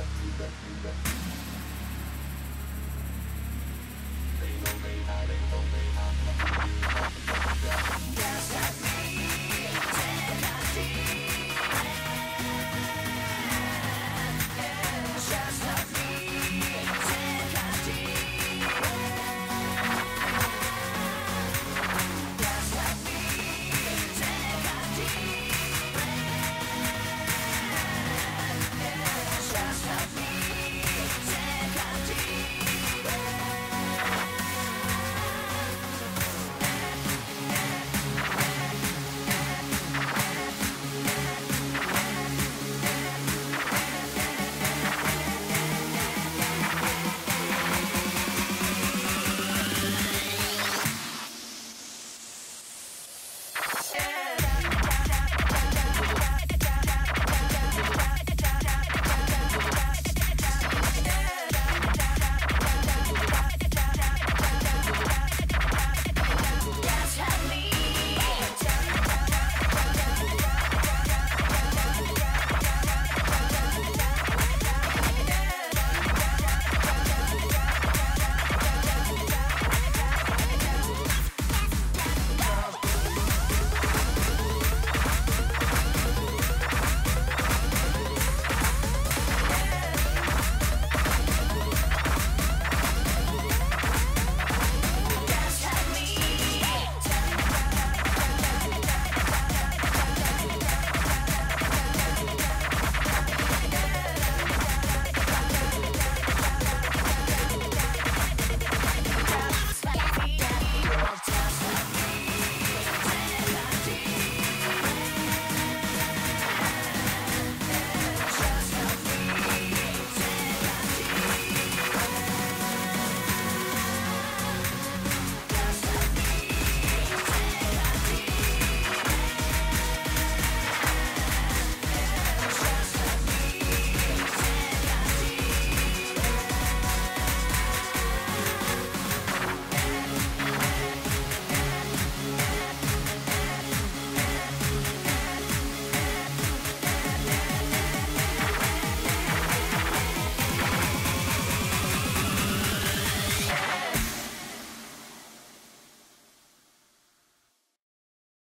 that, do that, do that.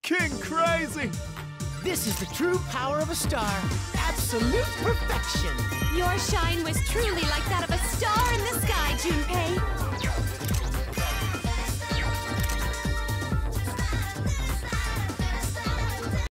King crazy! This is the true power of a star. Absolute perfection. Your shine was truly like that of a star in the sky, Junpei.